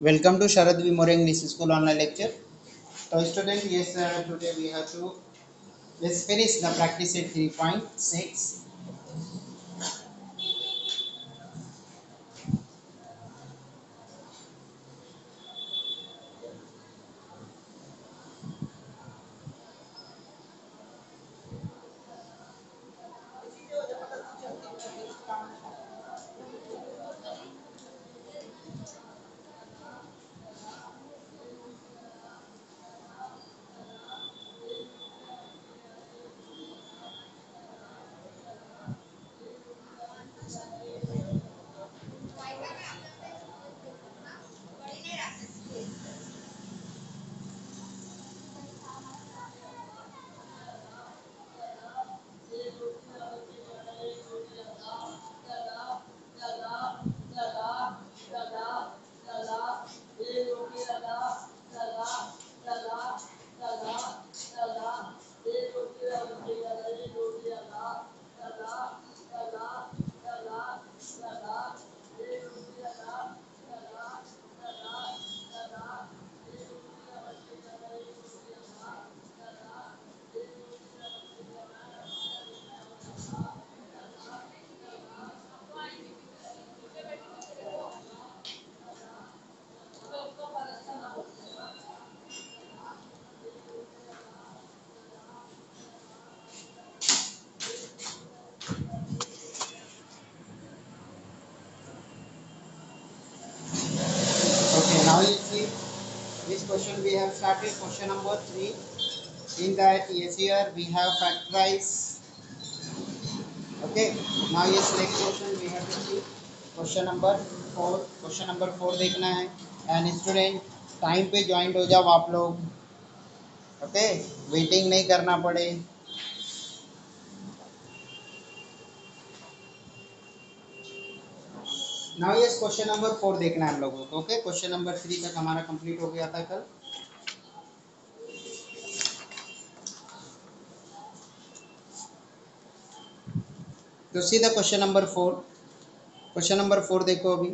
Welcome to Sharad V. More English School online lecture. So student, yes, uh, today we have to let's finish the practice at 3.6. question we have started question number 3. In that yes here we have factorize. Okay, now yes next question we have to see question number 4. Question number 4 देखना है and student time पे join हो जाओ आप लोग okay waiting नहीं करना पड़े now yes question number four देखना है हम लोगों को ओके क्वेश्चन नंबर थ्री तक हमारा कंप्लीट हो गया था कल तो सीधा question number four question number four देखो अभी।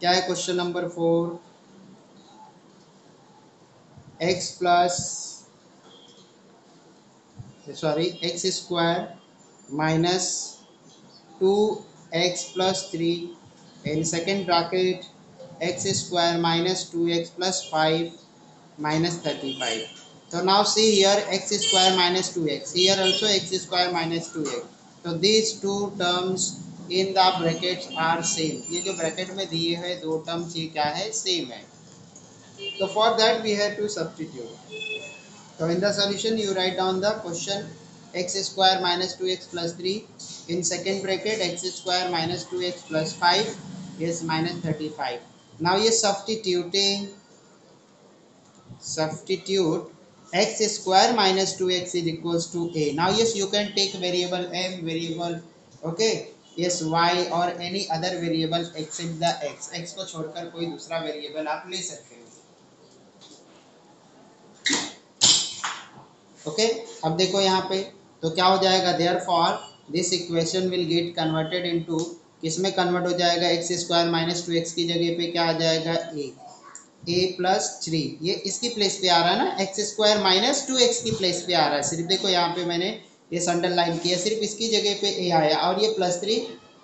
क्या है question number four x plus sorry x square minus two x plus three in second bracket x square minus two x plus five minus thirty five तो now see here x square minus two x here also x square minus two x तो these two terms in the bracket are same ये जो bracket में दिए हैं, दो terms ये क्या है? सेम है। तो for that we have to substitute तो in the solution you write down the question x square minus two x plus three in second bracket x square minus two x plus five is minus thirty five now ये substituting substitute x square minus 2x is equals to a. Now, yes, you can take variable m, variable, okay? Yes, y or any other variable except the x. x को छोड़कर कोई दूसरा variable आप ले सकते हो। Okay okay? अब देखो यहाँ पे तो क्या हो जाएगा? There for this equation will get converted into किसमें कन्वर्ट हो जाएगा? X square minus two x की जगह पे क्या आ जाएगा? ए ए प्लस थ्री ये इसकी प्लेस पे आ रहा है ना? X square minus two x की प्लेस पे आ रहा है। सिर्फ़ देखो यहाँ पे मैंने ये अंडरलाइन किया। सिर्फ़ इसकी जगह पे ए आया और ये plus three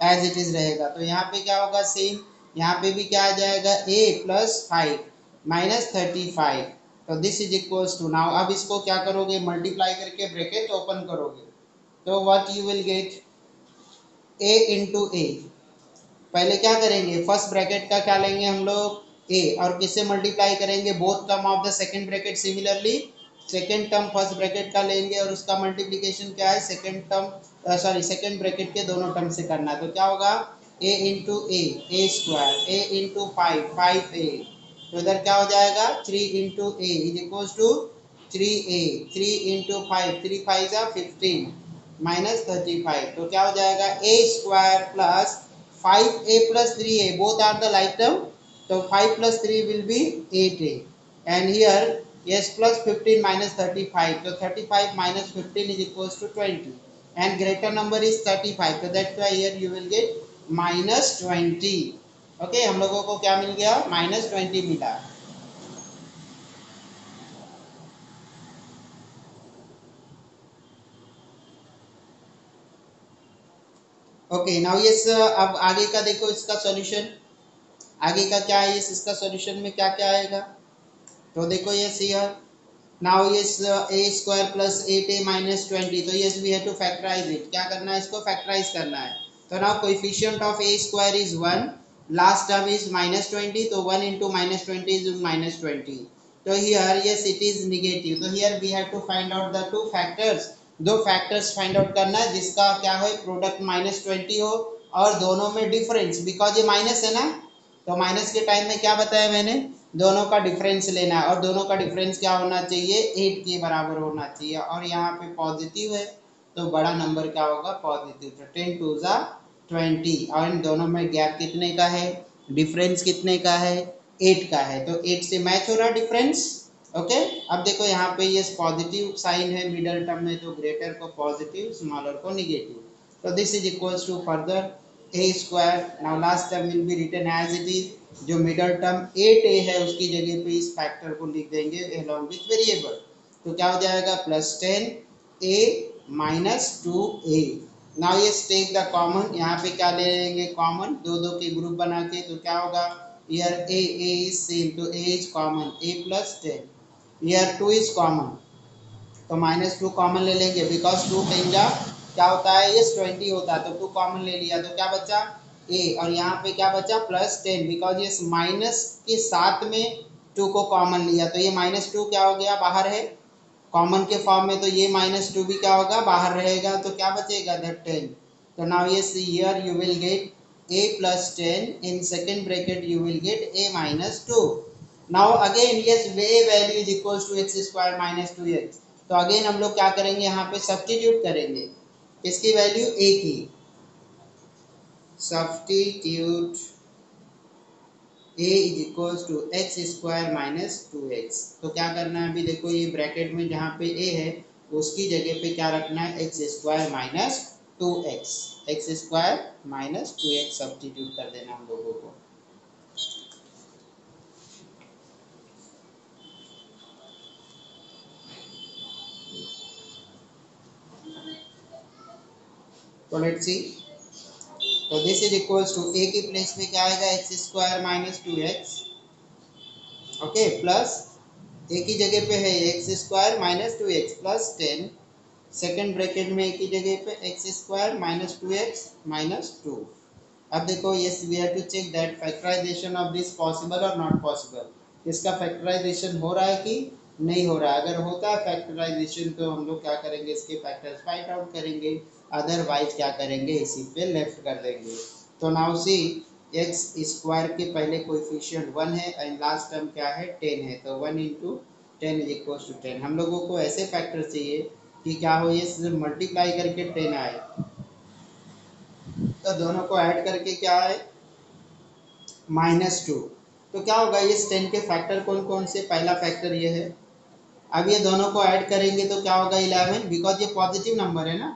as it is रहेगा। तो यहाँ पे क्या होगा? सेम यहाँ पे भी क्या आ जाएगा? A plus five minus thirty five तो this is equals to now अब इसको क्या करोगे? मल्टीप्लाई करके ब्रैकेट ओपन करोगे। तो what you will get a into a पहले क्या करेंगे? फ़र्स्ट ब्रैकेट का क्या लेंगे हम लोग? ए और किससे मल्टीप्लाई करेंगे? Both term of the second bracket similarly second term first bracket का लेंगे और उसका मल्टीप्लीकेशन क्या है? Second term sorry second bracket के दोनों टर्म से करना है। तो क्या होगा? A into a a square a into five five a तो इधर क्या हो जाएगा? Three into a is equals to three a three into five three five जा फिफ्टीन माइनस थर्टी फाइव तो क्या हो जाएगा? A square plus five a plus three a both are the like term so 5 plus 3 will be 8a and here yes plus 15 minus 35 so 35 minus 15 is equals to 20 and greater number is 35 so that's why here you will get minus 20 okay हम लोगों को क्या मिल गया minus twenty मिला okay now ये अब आगे का देखो इसका सॉल्यूशन आगे का क्या है, इस, इसका सॉल्यूशन में क्या क्या आएगा? तो देखो ये सी नाउ ये a square plus eight a minus twenty तो ये we have to factorise it क्या करना है इसको? फैक्टराइज करना है। तो now coefficient of a square is one last term is minus twenty तो one into minus twenty is minus twenty तो here yes, it is negative. तो here we have to find out the two factors. दो factors find out करना है, जिसका क्या हो product minus twenty हो, और दोनों में डिफरेंस बिकॉज़ ये माइनस है ना तो माइनस के टाइम में क्या बताया मैंने? दोनों का डिफरेंस लेना है और दोनों का डिफरेंस क्या होना चाहिए? एट के बराबर होना चाहिए और यहाँ पे पॉजिटिव है तो बड़ा नंबर क्या होगा? पॉजिटिव तो टेन टू ज़ा ट्वेंटी और इन दोनों में गैप कितने का है? डिफरेंस कितने का है? एट का है. तो एट से मैच हो रहा डिफरेंस ओके अब देखो यहाँ पे ये पॉजिटिव साइन है मिडल टर्म में तो ग्रेटर को पॉजिटिव स्मॉलर को निगेटिव तो this is equals to further a square now last term will be written as it is जो मिडल टर्म एट ए है, उसकी जगह पे इस फैक्टर को लिख देंगे अलॉन्ग विथ वेरिएबल तो क्या हो जाएगा? Plus ten a minus two a now ये टेक द कॉमन यहाँ पे क्या ले लेंगे? कॉमन दो दो के ग्रुप बना के तो क्या होगा? Here a a is same तो a is common a plus ten here two is common तो माइनस टू कॉमन ले लेंगे. बिकॉज़ टू टेन जा क्या होता है? ये ट्वेंटी होता है तो टू कॉमन ले लिया। तो क्या बचा? ए और यहाँ पे क्या बचा? प्लस टेन बिकॉज़ ये माइनस के साथ में टू को कॉमन लिया। तो ये माइनस टू क्या हो गया? बाहर है। कॉमन के फॉर्म में तो ये माइनस टू भी क्या होगा? बाहर रहेगा। तो क्या बचेगा? दैट टेन तो नाउ ये see here you will get a plus 10 in second bracket, you will get a minus 2 now again, yes a value is equals to x square minus 2x तो अगेन हम लोग क्या करेंगे? यहाँ पे सब्सटीट्यूट करेंगे। इसकी वैल्यू a की। Substitute a is equals to x square minus two x तो क्या करना है? अभी देखो ये ब्रैकेट में जहाँ पे ए है, उसकी जगह पे क्या रखना है? X square minus two x x square minus two x substitute कर देना हम लोगों को। तो लेट्स सी तो this is equals to a की प्लेस में क्या आएगा? X square minus two x okay plus a की जगह पे है x square minus two x plus ten second bracket में ए की जगह पे x square minus two x minus two अब देखो yes we have to check that factorisation of this possible और नॉट पॉसिबल इसका फैक्टराइजेशन हो रहा है कि नहीं हो रहा अगर होता है फैक्टराइजेशन तो हम लोग क्या करेंगे? इसके फैक्टर्स फाइंड आउट करेंगे। अदरवाइज़ क्या करेंगे? इसी पे लेफ़्ट कर देंगे। तो नाउ सी एक्स स्क्वायर के पहले कोएफिशिएंट वन है एंड लास्ट टर्म क्या है? टेन है। तो one into ten is equal to ten हम लोगों को ऐसे फैक्टर चाहिए कि क्या हो, ये सिर्फ़ मल्टीप्लाई करके टेन आए। तो दोनों को ऐड करके क्या है माइनस टू तो क्या होगा, इस टेन के फैक्टर कौन कौन से? पहला फैक्टर ये है। अब ये दोनों को ऐड करेंगे तो क्या होगा इलेवन बिकॉज़ ये पॉजिटिव नंबर है ना।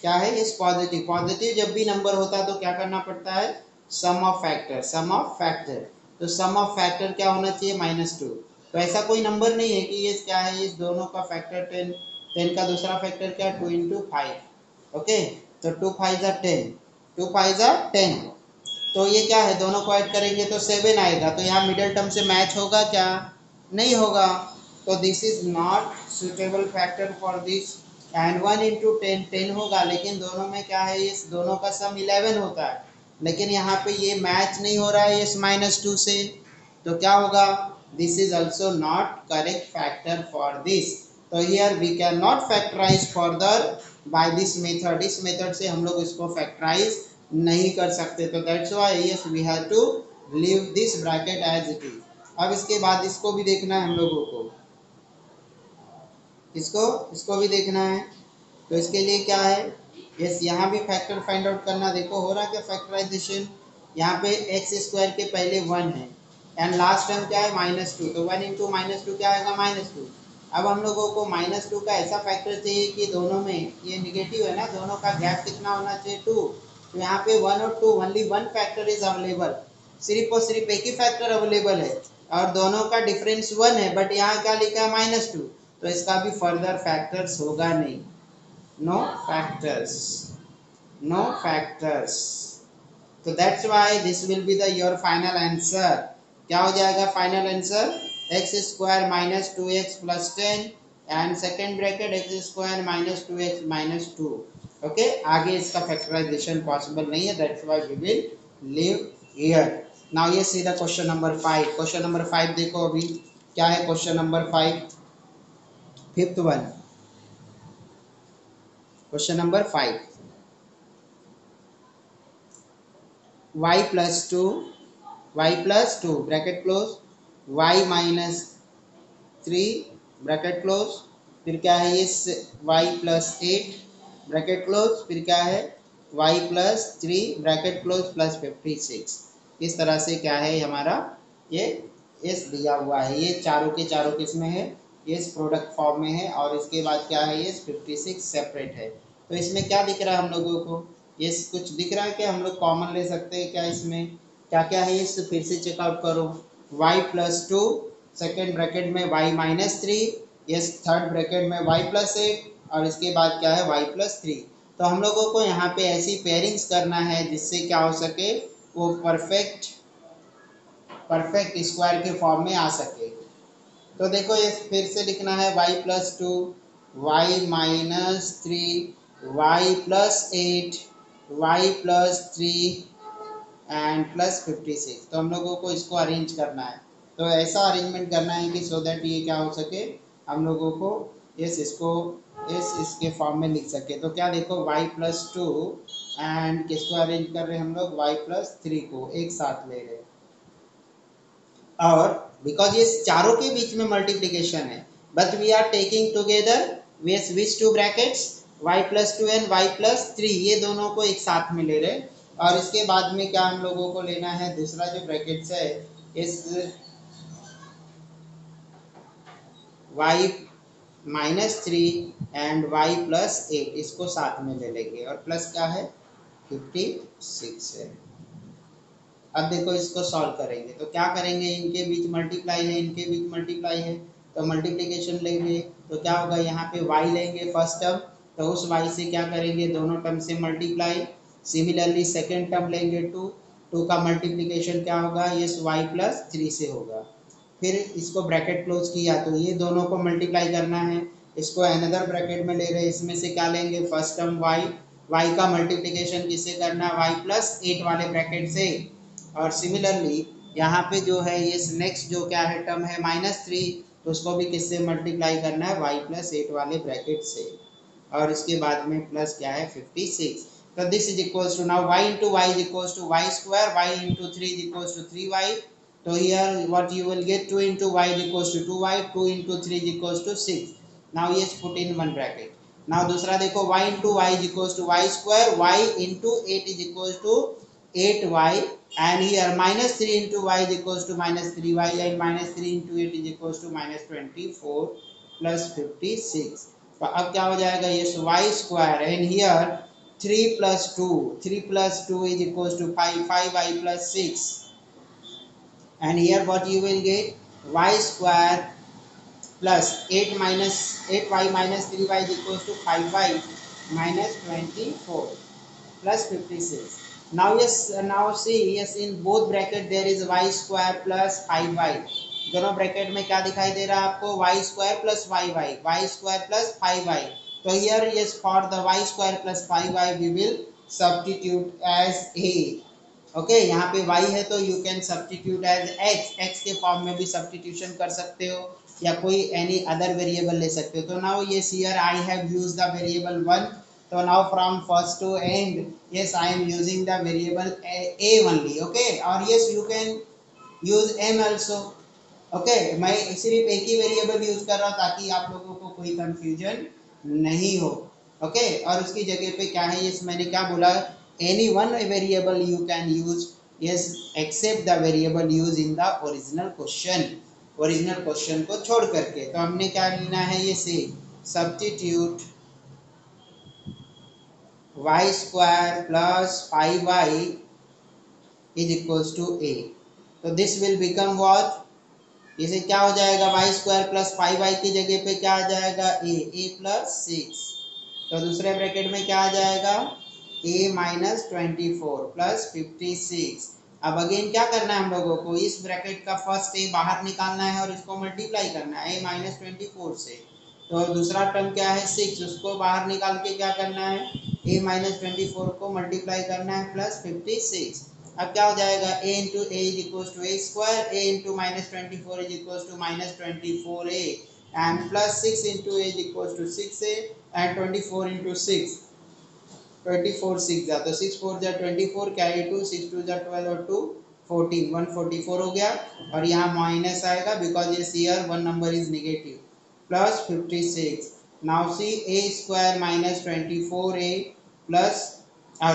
क्या है इस पॉजिटिव पॉजिटिव जब भी नंबर होता है तो क्या करना पड़ता है? Sum of factor sum of factor तो सम ऑफ़ फैक्टर क्या होना चाहिए? माइनस टू तो ऐसा कोई नंबर नहीं है कि ये क्या है? इस दोनों का फैक्टर टेन टेन का दूसरा फैक्टर क्या टू इंटू फाइव ओके तो टू फाइव ज़ा टेन टू फाइव ज़ा टेन तो ये क्या है? दोनों को ऐड करेंगे तो सेवन आएगा. तो यहाँ मिडल टर्म से मैच होगा क्या? नहीं होगा. तो this is not suitable factor for this and one into ten ten होगा, लेकिन दोनों में क्या है, इस दोनों का सम इलेवन होता है। लेकिन यहाँ पे ये मैच नहीं हो रहा है, इस माइनस टू से। तो क्या होगा? This is also not correct factor for this तो here we can not factorise further by this method इस मेथड से हम लोग इसको फैक्टराइज नहीं कर सकते। तो that's why yes we have to leave this bracket as it is अब इसके बाद इसको भी देखना है हम लोगों को। इसको इसको भी देखना है। तो इसके लिए क्या है? यस यहाँ भी फैक्टर फाइंड आउट करना। देखो, हो रहा क्या फैक्टराइजेशन यहाँ पे एक्स स्क्वायर के पहले वन है। एंड लास्ट टर्म क्या है? माइनस टू तो वन इंटू माइनस टू क्या आएगा? माइनस टू अब हम लोगों को माइनस टू का ऐसा फैक्टर चाहिए कि दोनों में ये निगेटिव है ना? दोनों का गैप कितना होना चाहिए? टू तो यहाँ पे वन और two only one factor is available सिर्फ़ और सिर्फ़ एक ही फैक्टर अवेलेबल है। और दोनों का डिफरेंस वन है। बट यहाँ क्या लिखा है? माइनस टू तो इसका भी फर्दर फैक्टर्स होगा नहीं। नो फैक्टर्स नो फैक्टर्स तो that's why this will be the your final answer क्या हो जाएगा final answer x square minus two x plus ten and second bracket x square minus two x minus two okay आगे इसका factorisation possible नहीं है that's why we will leave here now ये सीधा question number five question number five देखो अभी। क्या है question number five fifth one question number five y plus two y plus two bracket close y minus three bracket close फिर क्या है ये y plus eight bracket close फिर क्या है? Y plus three bracket close plus fifty six इस तरह से क्या है हमारा, ये एस दिया हुआ है। ये चारों के चारों किसमें है? ये प्रोडक्ट फॉर्म में है और इसके बाद क्या है, ये फिफ्टी सिक्स सेपरेट है। तो इसमें क्या दिख रहा है हम लोगों को? ये कुछ दिख रहा है कि हम लोग कॉमन ले सकते हैं क्या इसमें? क्या क्या है इस? फिर से चेकआउट करो। Y plus two second bracket में y minus three yes third bracket में y प्लस एट और इसके बाद क्या है? Y प्लस थ्री तो हम लोगों को यहाँ पे ऐसी पेयरिंग्स करना है जिससे क्या हो सके, वो परफेक्ट परफेक्ट स्क्वायर के फॉर्म में आ सके। तो देखो ये फिर से लिखना है y plus two y minus three y plus eight y plus three and plus fifty six तो हम लोगों को इसको अरेंज करना है। तो ऐसा अरेंजमेंट करना है कि सो so दैट ये क्या हो सके, हम लोगों को इस इसको, इस इसके फॉर्म में लिख सके। तो क्या देखो, y प्लस टू एंड किसको अरेंज कर रहे हैं हम लोग? y प्लस थ्री को एक साथ ले रहे और बिकॉज़ ये चारों के बीच में मल्टीप्लीकेशन है। But we are taking together with which two brackets y plus two and y plus three ये दोनों को एक साथ में ले रहे और इसके बाद में क्या हम लोगों को लेना है? दूसरा जो ब्रैकेट्स है, इस y minus three and y plus eight इसको साथ में ले लेंगे। और प्लस क्या है? फिफ्टी सिक्स है। अब देखो इसको सॉल्व करेंगे। तो क्या करेंगे? इनके बीच मल्टीप्लाई है, इनके बीच मल्टीप्लाई है। तो मल्टीप्लिकेशन लेंगे। तो क्या होगा? यहाँ पे y लेंगे फ़र्स्ट टर्म तो उस y से क्या करेंगे? दोनों टर्म से मल्टीप्लाई सिमिलरली सेकेंड टर्म लेंगे टू टू का मल्टीप्लिकेशन क्या होगा? ये y प्लस थ्री से होगा। फिर इसको ब्रैकेट क्लोज किया। तो ये दोनों को मल्टीप्लाई करना है। इसको अनदर ब्रैकेट में ले रहे हैं। इसमें से क्या लेंगे? फ़र्स्ट टर्म वाई वाई का मल्टीप्लिकेशन किससे करना? है y प्लस एट वाले ब्रैकेट से। और सिमिलरली यहाँ पे जो है ये नेक्स्ट जो क्या है टर्म है माइनस थ्री तो उसको भी किससे मल्टीप्लाई करना है? y प्लस एट वाले ब्रैकेट से। और इसके बाद में प्लस क्या है? फिफ्टी सिक्स तो this is equals to now y into y is equals to y square y into three is equals to three y तो here what you will get 2 into y is equals to 2y 2 into 3 is equals to 6 now yes, put in one bracket. Now दूसरा देखो, y into y is equals to y square, y into 8 is equals to 8y and here minus 3 into y is equals to minus 3y and minus 3 into 8 is equals to minus 24 plus 56 तो अब क्या हो जाएगा ये y square and here 3 plus 2 3 plus 2 is equals to 5 5y plus 6 and here what you will get y square plus 8 minus 8y minus 3y is equals to 5y minus 24 plus 56 now, yes, now see, yes, in both bracket there is y square plus 5y दोनों bracket में क्या दिखाई दे रहा है आपको? y square plus y y y square plus five y तो here yes for the y square plus five y we will substitute as a. Okay यहाँ पे y है तो you can substitute as x. x के form में भी substitution कर सकते हो या कोई एनी अदर वेरिएबल ले सकते हो. तो नाउ ये here I have use the variable one तो now from first to end yes I am using the variable a only okay और yes you can use m also okay मैं सिर्फ़ एक ही वेरिएबल यूज़ कर रहा हूँ ताकि आप लोगों को कोई कंफ्यूजन नहीं हो ओके okay? और उसकी जगह पे क्या है? यस मैंने क्या बोला? Any one variable you can use, yes, except the variable used in the original question. Original question को छोड़ करके। तो हमने क्या लेना है? ये से substitute y square plus 5y is equals to a तो दिस विल बिकम वॉट इसे क्या हो जाएगा? Y square plus five y की जगह पे क्या आ जाएगा? ए ए प्लस सिक्स तो दूसरे ब्रैकेट में क्या आ जाएगा? A minus twenty four plus fifty six अब अगेन क्या करना है हम लोगों को? इस ब्रैकेट का फ़र्स्ट ए बाहर निकालना है और इसको मल्टीप्लाई करना है ए माइनस ट्वेंटी फोर से। तो दूसरा टर्म क्या है? सिक्स उसको बाहर निकाल के क्या करना है? ए माइनस ट्वेंटी फोर को मल्टीप्लाई करना है प्लस फिफ्टी सिक्स अब क्या हो जाएगा? A into a is equal to a square a into minus twenty four is equal to minus twenty four a and plus six into a is equal to six a and twenty four into six twenty four six जा. तो six four जा twenty four carry two six two जा twelve और two fourteen one forty four हो गया. और यहाँ minus आएगा बिकॉज़ ये see here one number is negative fifty six now see a square minus twenty four a plus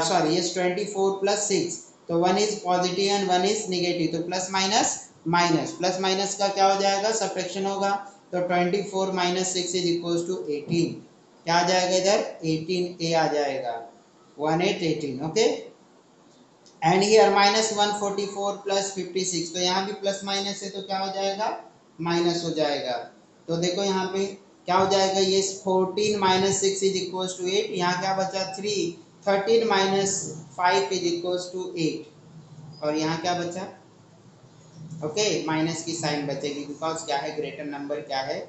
sorry ये twenty four plus six तो one is positive and one is negative तो plus minus minus plus minus का क्या हो जाएगा? Subtraction होगा. तो twenty four minus six is equal to eighteen क्या आ जाएगा इधर? एटीन ए आ जाएगा. 1818 okay and here minus one forty four plus fifty six तो यहाँ भी प्लस माइनस है तो क्या हो जाएगा? माइनस हो जाएगा. तो देखो यहाँ पे क्या हो जाएगा ये fourteen minus six is equal to eight यहाँ क्या बचा three thirteen minus five is equal to eight और यहाँ क्या बचा? ओके okay, माइनस की साइन बचेगी बिकॉज़ क्या है ग्रेटर नंबर क्या है?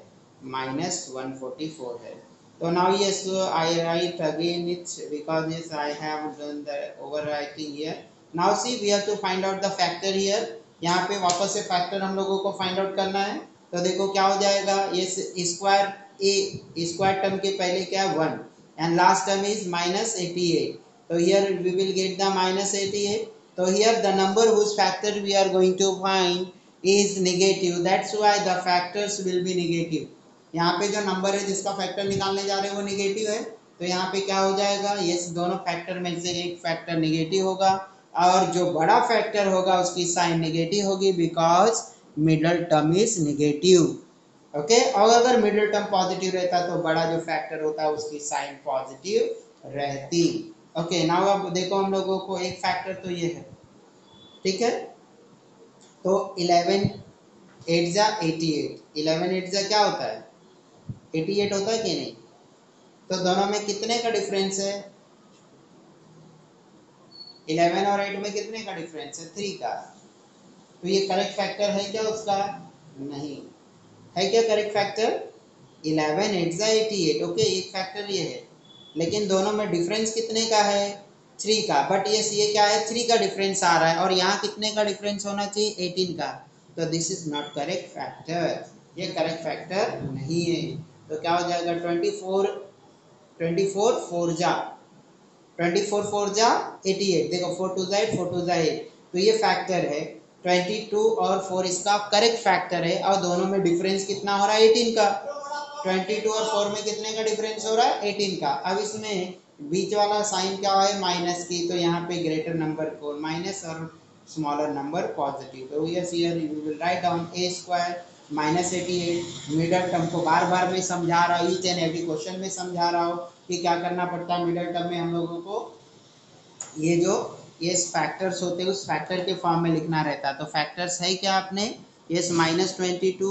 माइनस वन फोर्टी फोर है। now yes, so I write again it because yes I have done the overwriting here. Now see we have to find out the factor here. यहाँ पे वापस से factor हम लोगों को फाइंड आउट करना है। तो देखो क्या हो जाएगा? ये स्क्वायर ए स्क्वायर टर्म के पहले क्या है? One and last term is minus eighty eight तो here we will get the minus eighty eight तो here the number whose factor we are going to find is negative. That's why the factors will be negative. यहाँ पे जो number है, जिसका factor निकालने जा रहे हैं, वो निगेटिव है। तो यहाँ पे क्या हो जाएगा? ये दोनों फैक्टर में से एक फैक्टर निगेटिव होगा। और जो बड़ा फैक्टर होगा, उसकी साइन निगेटिव होगी because middle term is negative okay और अगर मिडल टर्म पॉजिटिव रहता तो बड़ा जो फैक्टर होता है उसकी साइन पॉजिटिव रहती। ओके okay, नाउ अब देखो हम लोगों को एक फैक्टर तो ये है। ठीक है? तो इलेवन एट जा एटी एट इलेवन एट जा क्या होता है? 88 होता है कि नहीं? तो दोनों में कितने का डिफरेंस है? 11 और एट में कितने का डिफरेंस है? थ्री का। तो ये करेक्ट फैक्टर है क्या उसका? नहीं। है क्या correct factor 11 eight eighty okay एक फैक्टर ये है। लेकिन दोनों में डिफरेंस कितने का है? थ्री का। बट ये ये क्या है? थ्री का डिफरेंस आ रहा है। और यहाँ कितने का डिफरेंस होना चाहिए? एटीन का। तो this is not correct factor ये करेक्ट फैक्टर नहीं है। तो क्या हो जाएगा? Twenty four twenty four four जा। ट्वेंटी फोर फोर जा एटी एट देखो फोर टू जा एट फोर टू जा एट तो ये फैक्टर है। ट्वेंटी टू और फोर इसका करेक्ट फैक्टर है। और दोनों में डिफरेंस कितना हो रहा है? एटीन का। ट्वेंटी टू और फोर में कितने का डिफरेंस हो रहा है? एटीन का। अब इसमें बीच वाला साइन क्या है? माइनस की। तो यहाँ पे ग्रेटर नंबर को माइनस और स्मॉलर नंबर पॉजिटिव तो yes here you will write down a square minus eighty eight middle term को बार बार मैं समझा रहा हूँ। ईच एंड एवरी क्वेश्चन में समझा रहा हूँ कि क्या करना पड़ता है मिडल टर्म में हम लोगों को? ये जो ये फैक्टर्स होते हैं, उस फैक्टर के फॉर्म में लिखना रहता है। तो फैक्टर्स है क्या आपने? ये माइनस ट्वेंटी टू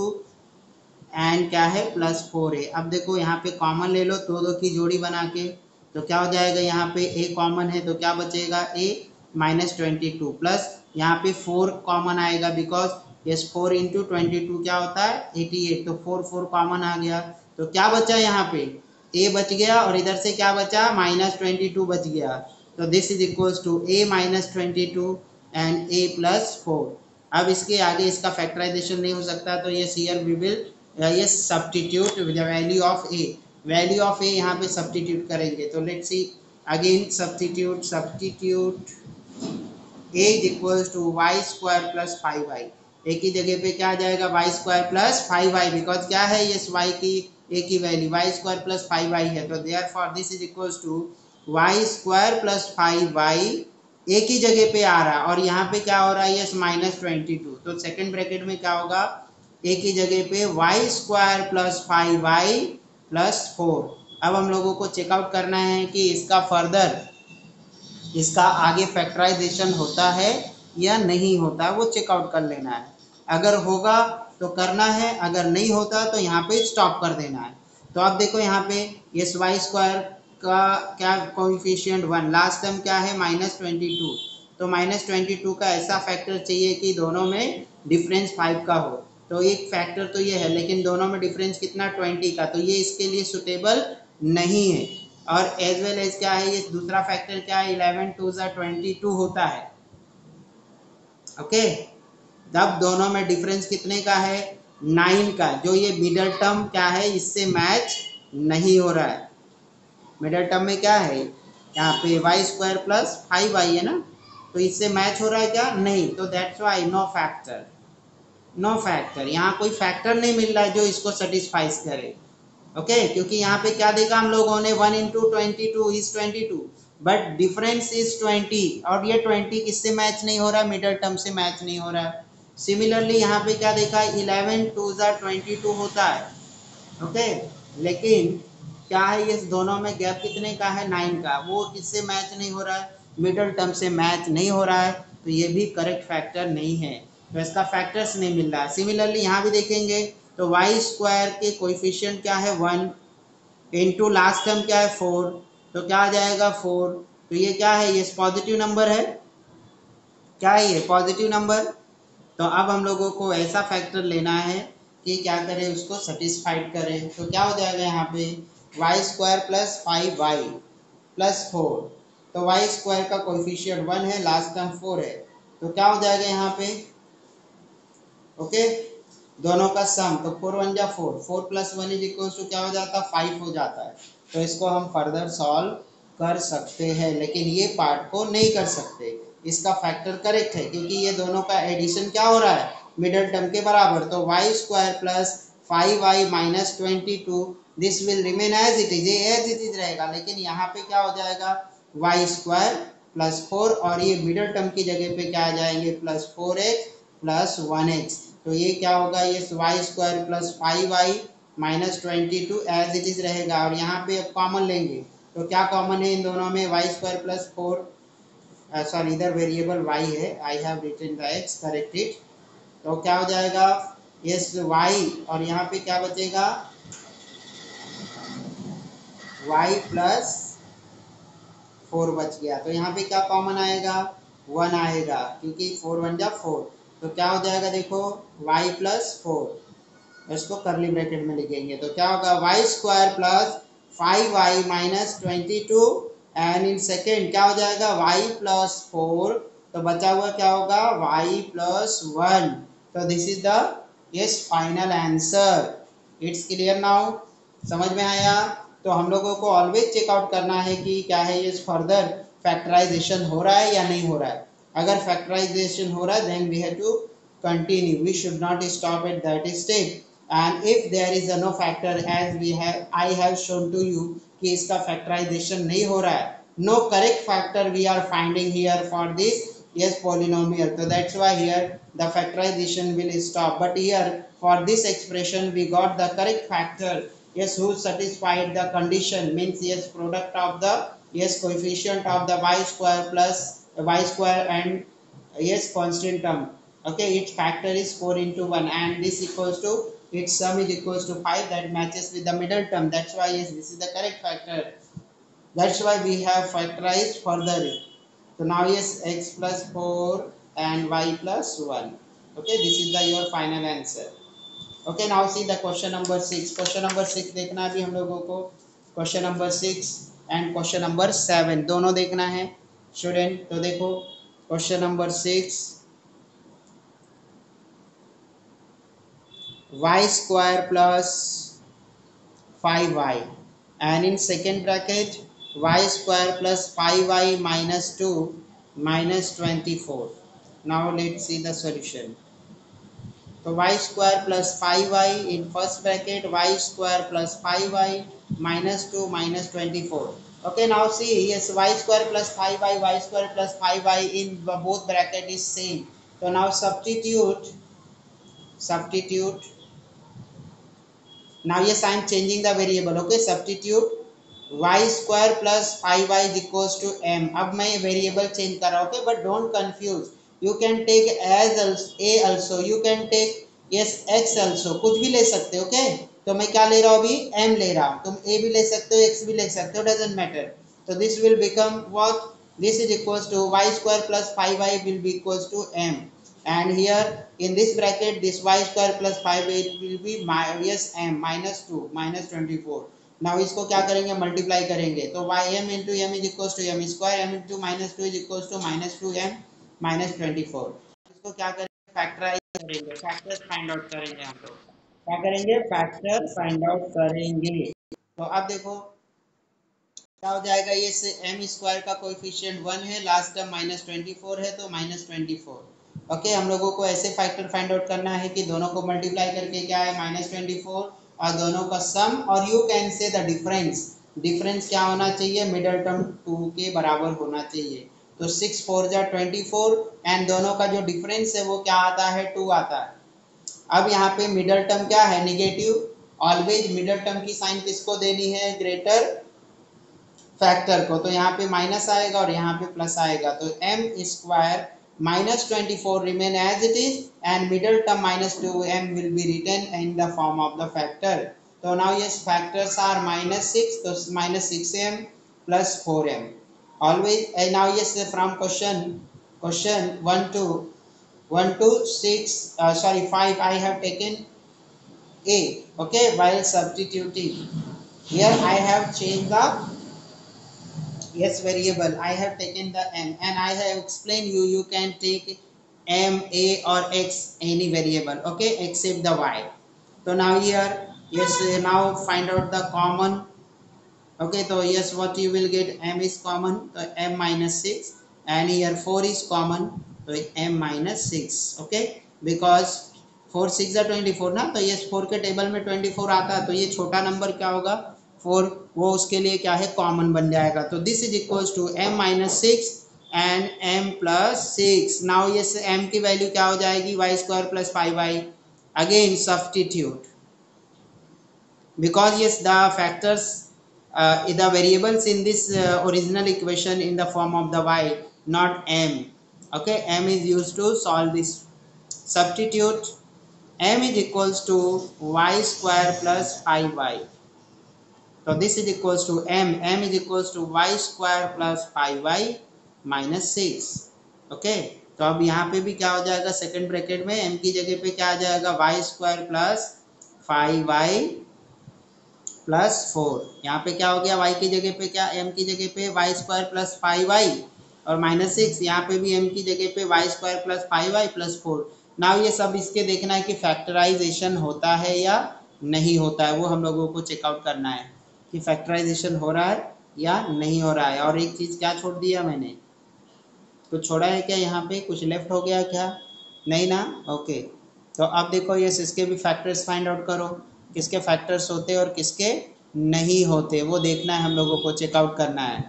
एंड क्या है? प्लस फोर ए अब देखो, यहाँ पे कॉमन ले लो दो दो की जोड़ी बना के तो क्या हो जाएगा यहाँ पे? ए कॉमन है तो क्या बचेगा? A minus twenty two plus यहाँ पे फोर कॉमन आएगा because yes four into twenty two क्या होता है? एटी एट तो फोर फोर कॉमन आ गया। तो क्या बचा यहाँ पे? ए बच गया और इधर से क्या बचा? माइनस ट्वेंटी टू बच गया। तो this is equals to a minus twenty two and a plus four अब इसके आगे इसका फैक्टराइजेशन नहीं हो सकता तो ये सीयर वी विल ये substitute the value of a value of a यहाँ पे सब्सटीट्यूट करेंगे। तो let's see again substitute substitute a is equals to y square plus five y एक ही जगह पे क्या आ जाएगा? Y square plus five y because क्या है? ये वाई की एक ही value y square plus five y है। तो therefore this is equal to y square plus five y एक ही जगह पे आ रहा है। और यहाँ पे क्या हो रहा है? यस माइनस ट्वेंटी टू तो सेकेंड ब्रैकेट में क्या होगा? एक ही जगह पे y square plus five y plus four अब हम लोगों को चेकआउट करना है कि इसका फर्दर इसका आगे फैक्टराइजेशन होता है या नहीं होता, वो चेकआउट कर लेना है। अगर होगा तो करना है, अगर नहीं होता तो यहाँ पे स्टॉप कर देना है। तो आप देखो यहाँ पे ये वाई स्क्वायर का क्या कोफिशियंट वन लास्ट टर्म क्या है? माइनस ट्वेंटी टू तो माइनस ट्वेंटी टू का ऐसा फैक्टर चाहिए कि दोनों में डिफरेंस फाइव का हो। तो एक फैक्टर तो ये है, लेकिन दोनों में डिफरेंस कितना? ट्वेंटी का। तो ये इसके लिए सुटेबल नहीं है। और एज वेल एज क्या है? ये दूसरा फैक्टर क्या है? इलेवन टू ज़ा ट्वेंटी टू होता है। ओके तब दोनों में डिफरेंस कितने का है? नाइन का। जो ये मिडल टर्म क्या है? इससे मैच नहीं हो रहा है। मिडल टर्म में क्या है? यहाँ पे y square plus five y है ना? तो इससे मैच हो रहा है क्या? नहीं तो that's why no factor no factor यहाँ कोई फैक्टर नहीं मिल रहा है जो इसको सेटिस्फाइज करे। Okay okay? क्योंकि यहाँ पे क्या देखा हम लोगों ने? One into twenty two is twenty two but difference is twenty और ये ट्वेंटी किससे मैच नहीं हो रहा मिडल टर्म से मैच नहीं हो रहा सिमिलरली यहाँ पे क्या देखा? इलेवन टू ज़ा ट्वेंटी टू होता है। Okay okay? लेकिन क्या है ये दोनों में गैप कितने का है? नाइन का। वो किससे मैच नहीं हो रहा है? मिडल टर्म से मैच नहीं हो रहा है तो ये भी करेक्ट फैक्टर नहीं है। तो इसका फैक्टर्स नहीं मिल रहा। है सिमिलरली यहाँ भी देखेंगे तो वाई स्क्वायर के कोइफिशियंट क्या है? वन इंटू लास्ट टर्म क्या है? फोर तो क्या आ जाएगा? फोर तो ये क्या है? ये पॉजिटिव नंबर है। क्या है ये? पॉजिटिव नंबर तो अब हम लोगों को ऐसा फैक्टर लेना है कि क्या करें, उसको सेटिस्फाइड करें। तो क्या हो जाएगा यहाँ पे? Y square plus five y plus four तो वाई स्क्वायर का कोफिशियंट वन है लास्ट टर्म फोर है। तो क्या हो जाएगा यहाँ पे? ओके दोनों का सम तो फोर वन जा four four plus one is equal to क्या हो जाता? है फाइव हो जाता है। तो इसको हम फर्दर सॉल्व कर सकते हैं। लेकिन ये पार्ट को नहीं कर सकते। इसका फैक्टर करेक्ट है, क्योंकि ये दोनों का एडिशन क्या हो रहा है? मिडल टर्म के बराबर। तो y square plus five y minus twenty two this will remain as it is as it is रहेगा, लेकिन यहाँ पे क्या हो जाएगा? वाई स्क्वायर प्लस फोर और ये मिडल टर्म की जगह पे क्या आ जाएँगे? Plus four x plus one x तो ये क्या होगा? ये y square plus five y minus twenty two as it is रहेगा, और यहाँ पे अब कॉमन लेंगे। तो क्या कॉमन है इन दोनों में? Y square plus four sorry इधर वेरिएबल वाई है I have written the x correct it तो क्या हो जाएगा? यस वाई और यहाँ पे क्या बचेगा? वाई प्लस फोर बच गया। तो यहाँ पे क्या कॉमन आएगा? वन आएगा, क्योंकि फोर वन जा फोर तो क्या हो जाएगा देखो? Y प्लस फोर इसको करली ब्रैकेट में लिखेंगे। तो क्या होगा? Y square plus five y minus twenty two and in second क्या हो जाएगा? वाई प्लस फोर तो बचा हुआ क्या होगा? वाई प्लस वन तो this is the yes final answer it's clear now समझ में आया? तो हम लोगों को ऑलवेज चेकआउट करना है कि क्या है ये फर्दर फैक्टराइजेशन हो रहा है या नहीं हो रहा है। अगर फैक्टराइजेशन हो रहा है then we have to continue we should not stop at that step and if there is a no factor as we have I have shown to you कि इसका फैक्टराइजेशन नहीं हो रहा है, no correct factor we are finding here for this yes polynomial. So that's why here the factorization will stop. But here for this expression we got the correct factor. Yes who satisfied the condition? Means yes product of the yes coefficient of the y square plus y square and yes constant term. Okay its factor is 4 into 1 and this equals to its sum is equals to 5 that matches with the middle term. That's why yes this is the correct factor. That's why we have factorized further so now yes x plus 4 and y plus 1 okay this is the your final answer okay now see the question number 6 question number 6 देखना अभी हम लोगों को question number 6 and question number 7 दोनों देखना है student तो देखो question number six y square plus five y and in second bracket y square plus five y minus two minus twenty four now let see the solution तो y square plus five y in first bracket y square plus five y minus two minus twenty four okay now see yes y square plus 5y y square plus 5y in both bracket is same so now substitute substitute now yes i am changing the variable okay substitute y square plus 5y is equals to m अब मैं variable change कर रहा हूँ but don't confuse you can take as a also you can take yes x also कुछ भी ले सकते हो ओके तो मैं क्या ले रहा हूँ अभी m ले रहा हूँ तुम a भी ले सकते हो x भी ले सकते हो doesn't matter so this will become what this is equals to y square plus 5y will be equals to m and here in this bracket this y square plus 5y will be yes m minus 2 minus 24 now इसको क्या करेंगे? Multiply करेंगे। तो y m into m is equal to m square m into minus two is equal to minus two m minus twenty four इसको क्या करेंगे? Factorise करेंगे। Factors find out करेंगे हम लोग। क्या करेंगे? फैक्टर फाइंड आउट करेंगे। तो अब देखो, क्या हो जाएगा? ये से एम स्क्वायर का कोएफिशिएंट वन है last term minus twenty four है तो माइनस ट्वेंटी फोर ओके हम लोगों को ऐसे फैक्टर फाइंड आउट करना है कि दोनों को मल्टीप्लाई करके क्या है? माइनस ट्वेंटी फोर और दोनों का सम और you can say the difference difference क्या होना चाहिए? मिडल टर्म टू के बराबर होना चाहिए। तो सिक्स फोर जा ट्वेंटी फोर एंड दोनों का जो डिफरेंस है, वो क्या आता है? टू आता है। अब यहाँ पे मिडल टर्म क्या है? निगेटिव ऑलवेज मिडल टर्म की साइन किसको देनी है? ग्रेटर फैक्टर को। तो यहाँ पे माइनस आएगा और यहाँ पे प्लस आएगा। तो m square minus 24 remain as it is and middle term minus 2m will be written in the form of the factor. So now yes factors are minus 6 so minus 6m plus 4m. Always and now yes from question question 1 to 1 to 6 uh, sorry 5 I have taken a okay while substituting here I have changed the yes variable i have taken the m and i have explained you you can take m a or x any variable okay except the y so now here yes now find out the common okay so yes what you will get m is common so m minus 6 and here 4 is common so m minus 6 okay because 4 6 24 ना तो ये 4 के table में 24 आता है तो ये छोटा नंबर क्या होगा फोर वो उसके लिए क्या है? कॉमन बन जाएगा। तो this is equals to m minus six and m plus six now ये एम की वैल्यू क्या हो जाएगी? Y square plus five y again substitute because ये the factors the variables in this original equation in the form of the y not m okay m is use to solve this substitute m is equals to y square plus five y तो this is equals to m m is equals to y square plus five y minus six okay तो अब यहाँ पे भी क्या हो जाएगा? Second bracket में एम की जगह पे क्या आ जाएगा? Y square plus five y plus four यहाँ पे क्या हो गया? वाई की जगह पे क्या? एम की जगह पे y square plus five y और माइनस सिक्स यहाँ पे भी एम की जगह पे y square plus five y plus four now ये सब इसके देखना है कि फैक्टराइजेशन होता है या नहीं होता है। वो हम लोगों को चेकआउट करना है। कि फैक्टराइजेशन हो रहा है या नहीं हो रहा है? और एक चीज़ क्या छोड़ दिया मैंने? कुछ छोड़ा है क्या यहाँ पे? कुछ लेफ़्ट हो गया क्या? नहीं ना? ओके तो अब देखो ये इसके भी फैक्टर्स फाइंड आउट करो। किसके फैक्टर्स होते और किसके नहीं होते, वो देखना है, हम लोगों को चेकआउट करना है।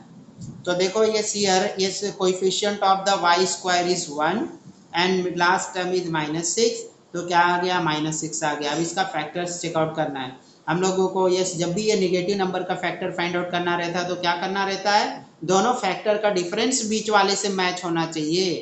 तो देखो ये see here coefficient of the y square is one and last term is minus six तो क्या आ गया? माइनस सिक्स आ गया। अब इसका फैक्टर्स चेकआउट करना है। हम लोगों को यस जब भी ये निगेटिव नंबर का फैक्टर फाइंड आउट करना रहता है तो क्या करना रहता है? दोनों फैक्टर का डिफरेंस बीच वाले से मैच होना चाहिए।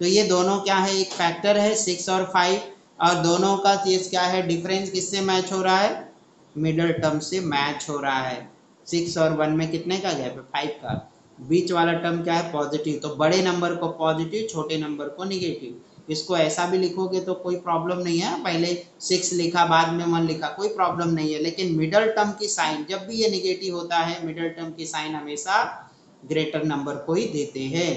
तो ये दोनों क्या है? एक फैक्टर है सिक्स और फाइव और दोनों का चीज़ क्या है? डिफरेंस किससे मैच हो रहा है? मिडल टर्म से मैच हो रहा है। सिक्स और वन में कितने का गैप है? फाइव का। बीच वाला टर्म क्या है? पॉजिटिव तो बड़े नंबर को पॉजिटिव छोटे नंबर को निगेटिव इसको ऐसा भी लिखोगे तो कोई प्रॉब्लम नहीं है। पहले सिक्स लिखा, बाद में वन लिखा, कोई प्रॉब्लम नहीं है। लेकिन मिडल टर्म की साइन जब भी ये निगेटिव होता है मिडल टर्म की साइन हमेशा ग्रेटर नंबर को ही देते हैं।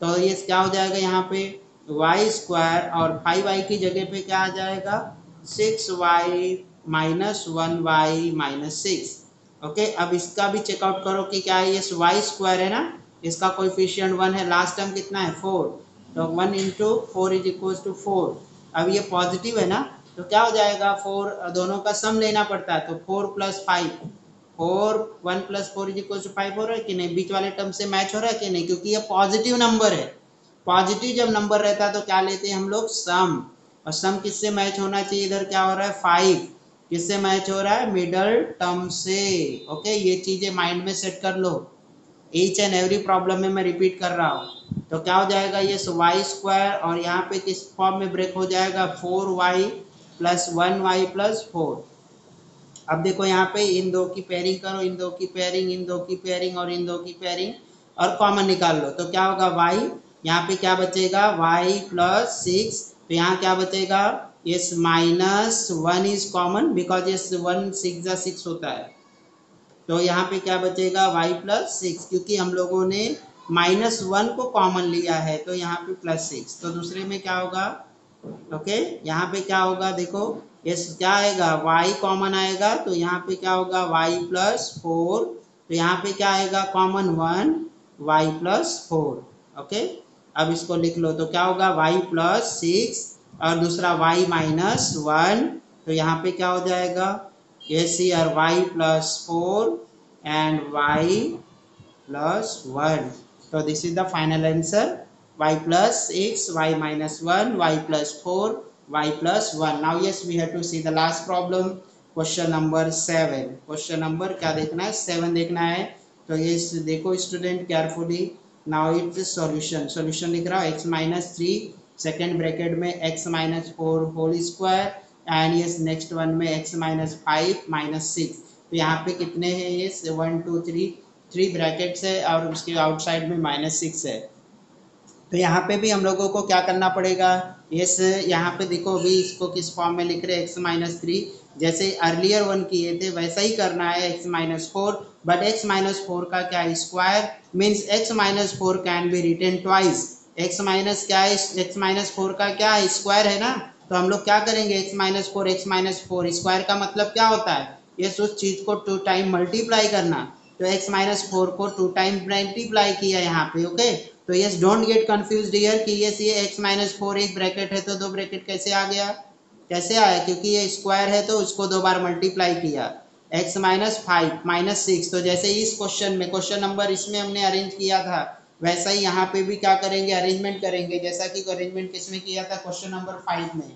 तो ये क्या हो जाएगा यहाँ पे? वाई स्क्वायर और फाइव वाई की जगह पे क्या आ जाएगा? Six y minus one y minus six okay अब इसका भी चेकआउट करो कि क्या है ये वाई स्क्वायर है ना? इसका कोएफिशिएंट वन है। लास्ट टर्म कितना है? फोर तो one into four is equal to four अब ये पॉजिटिव है ना तो क्या हो जाएगा? फोर दोनों का सम लेना पड़ता है तो four plus five four one plus four is equal to five हो रहा है कि नहीं? बीच वाले टर्म से मैच हो रहा है कि नहीं? क्योंकि ये पॉजिटिव नंबर है। पॉजिटिव जब नंबर रहता है तो क्या लेते हैं हम लोग? सम और सम किससे मैच होना चाहिए? इधर क्या हो रहा है? फाइव किससे मैच हो रहा है? मिडल टर्म से. ओके ये चीज़ें माइंड में सेट कर लो। ईच एंड एवरी प्रॉब्लम में मैं रिपीट कर रहा हूँ। तो क्या हो जाएगा ये वाई स्क्वायर और यहाँ पे किस फॉर्म में ब्रेक हो जाएगा? Four y plus one y plus four अब देखो यहाँ पे इन दो की पेयरिंग करो, इन दो की पेयरिंग इन दो की पेयरिंग और इन दो की पेयरिंग और कॉमन निकाल लो। तो क्या होगा वाई यहाँ पे क्या बचेगा? वाई प्लस सिक्स तो यहाँ क्या बचेगा? Yes minus one is common because yes one six six होता है। तो यहाँ पे क्या बचेगा? Y प्लस सिक्स क्योंकि हम लोगों ने माइनस वन को कॉमन लिया है तो यहाँ पे प्लस सिक्स तो दूसरे में क्या होगा? ओके यहाँ पे क्या होगा? देखो यस क्या आएगा? Y कॉमन आएगा तो यहाँ पे क्या होगा? Y प्लस फोर तो यहाँ पे क्या आएगा? Common one y plus four okay अब इसको लिख लो तो क्या होगा? Y प्लस सिक्स और दूसरा y माइनस वन तो यहाँ पे क्या हो जाएगा? Yes y plus 4 and y plus 1 so, this is the final answer. Y plus 6 y minus 1 y plus 4 y plus 1 now, yes, we have to see the last problem. Question number seven question number क्या देखना है? Seven देखना है. तो ये देखो student carefully now it's solution solution लिख रहा हूँ. X minus three second bracket में x minus four whole square and ये नेक्स्ट वन में x minus five minus six तो यहाँ पे कितने हैं ये? One two three three brackets है और उसके आउटसाइड में माइनस सिक्स है। तो यहाँ पे भी हम लोगों को क्या करना पड़ेगा? यस यहाँ पे देखो अभी इसको किस फॉर्म में लिख रहे एक्स माइनस थ्री जैसे अर्लियर वन किए थे, वैसा ही करना है x minus four but x minus four का क्या square means x minus four can be written twice x minus क्या है? एक्स माइनस फोर का क्या स्क्वायर है ना? तो हम लोग क्या करेंगे? X minus four x minus four square का मतलब क्या होता है? ये उस चीज़ को टू टाइम मल्टीप्लाई करना। तो एक्स माइनस फोर को टू टाइम मल्टीप्लाई किया यहाँ पे ओके तो yes don't get confuse here कि यस ये एक्स माइनस फोर एक ब्रैकेट है तो दो ब्रैकेट कैसे आ गया? कैसे आया? क्योंकि ये स्क्वायर है तो उसको दो बार मल्टीप्लाई किया। X minus five minus six तो जैसे इस क्वेश्चन में क्वेश्चन नंबर इसमें हमने अरेंज किया था वैसा ही यहाँ पे भी क्या करेंगे अरेंजमेंट करेंगे। जैसा कि अरेंजमेंट किसमें किया था? क्वेश्चन नंबर फाइव में।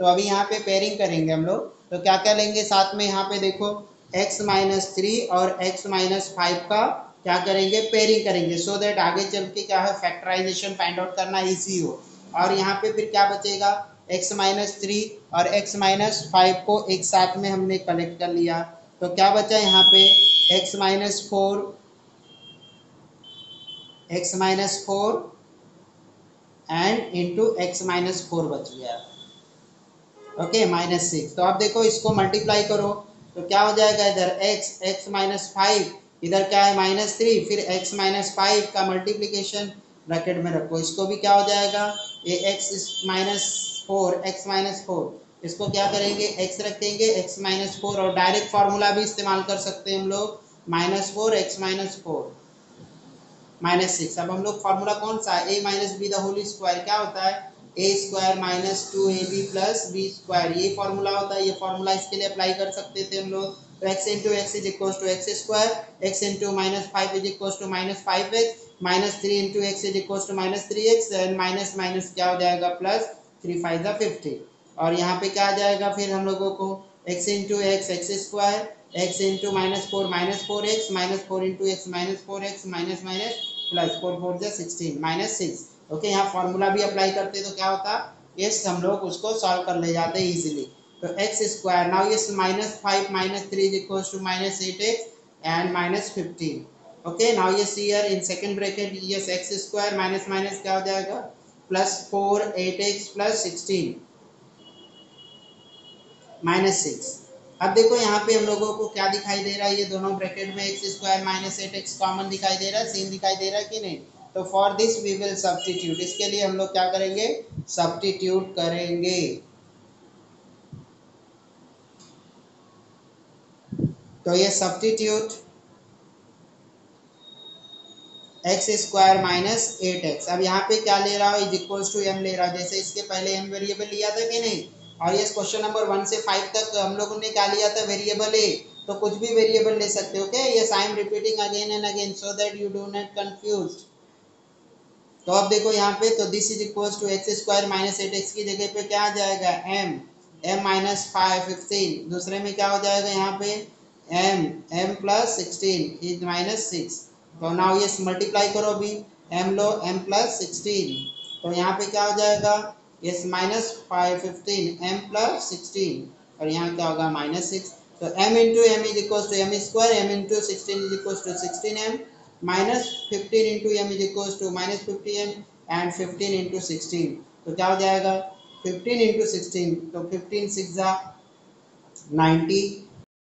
तो अभी यहाँ पे पेयरिंग करेंगे हम लोग। तो क्या क्या लेंगे साथ में? यहाँ पे देखो, x माइनस थ्री और x माइनस फाइव का क्या करेंगे? पेयरिंग करेंगे। सो so दैट आगे चल के क्या है? फैक्टराइजेशन फाइंड आउट करना ईजी हो। और यहाँ पे फिर क्या बचेगा? x माइनस थ्री और x माइनस फाइव को एक साथ में हमने कलेक्ट कर लिया। तो क्या बचा यहाँ पे? x minus four x minus four and into x minus four बच गया। ओके माइनस सिक्स तो आप देखो, इसको मल्टीप्लाई करो तो क्या हो जाएगा इधर? एक्स एक्स माइनस फाइव इधर क्या है? माइनस थ्री फिर एक्स माइनस फाइव का मल्टीप्लीकेशन ब्रैकेट में रखो। इसको भी क्या हो जाएगा? ये x minus four x minus four इसको क्या करेंगे? एक्स रखेंगे एक्स माइनस फोर और डायरेक्ट फार्मूला भी इस्तेमाल कर सकते हैं हम लोग। Minus four x minus four minus six. अब हम लोग फार्मूला कौन सा? A minus b the whole square क्या होता है? A square minus two a b plus b square ये फॉर्मूला होता है, ये फॉर्मूला इसके लिए अप्लाई कर सकते थे हम लोग। तो x into x is equal to x square x into minus five is equal to minus five x minus three into x is equal to minus three x and minus minus क्या हो जाएगा? Plus three five the fifty और यहाँ पे क्या आ जाएगा फिर हम लोगों को? X into x x square x into minus four minus four x minus four into x minus four x minus minus plus four four जो सिक्सटीन माइनस सिक्स ओके यहाँ फॉर्मूला भी अप्लाई करते तो क्या होता? यस हम लोग उसको सॉल्व कर ले जाते इजीली तो x square now yes minus five minus three is equal to minus eight x and minus fifteen okay now yes here in second bracket yes x square minus minus क्या हो जाएगा? Plus four eight x plus sixteen minus six अब देखो यहाँ पे हम लोगों को क्या दिखाई दे रहा है? ये दोनों ब्रैकेट में x square minus eight x common दिखाई दे रहा है सेम दिखाई दे रहा है कि नहीं? तो for this we will substitute इसके लिए हम लोग क्या करेंगे? सब्सटीट्यूट करेंगे। तो ये substitute x square minus eight x अब यहाँ पे क्या ले रहा हो? इज़ इक्वल्स टू एम ले रहा हो। जैसे इसके पहले एम वेरिएबल लिया था कि नहीं? और ये क्वेश्चन नंबर वन से फाइव तक हम लोगों ने क्या लिया था? वेरिएबल ए तो कुछ भी वेरिएबल ले सकते हो okay yes I am repeating again and again so that you do not confused तो अब देखो यहाँ पे तो this is equal to x square minus eight x की जगह पे क्या आ जाएगा? M m minus five fifteen दूसरे में क्या हो जाएगा यहाँ पे? M m plus sixteen is minus six तो नाउ ये मल्टीप्लाई करो अभी। एम लो एम प्लस सिक्सटीन तो यहाँ पे क्या हो जाएगा? Yes minus five fifteen m plus sixteen और यहाँ क्या होगा? माइनस सिक्स तो m into m is equal to m square m into sixteen is equal to sixteen m minus fifteen into m is equal to minus fifty m and fifteen into sixteen तो क्या हो जाएगा? Fifteen into sixteen तो fifteen six ninety